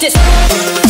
Just.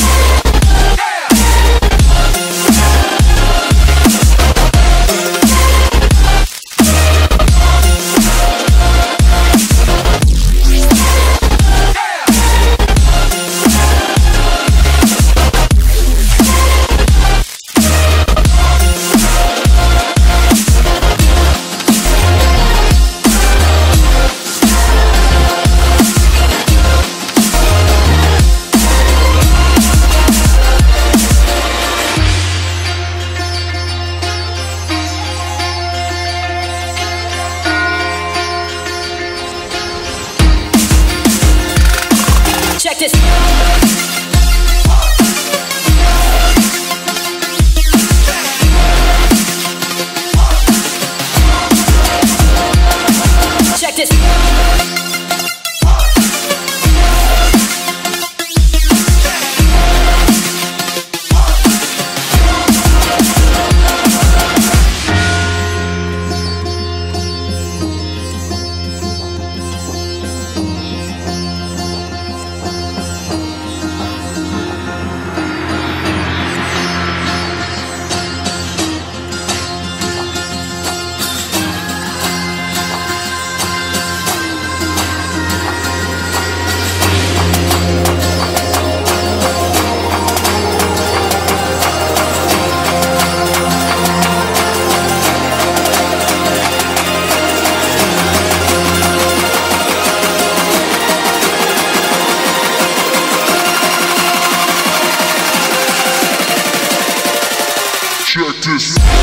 This.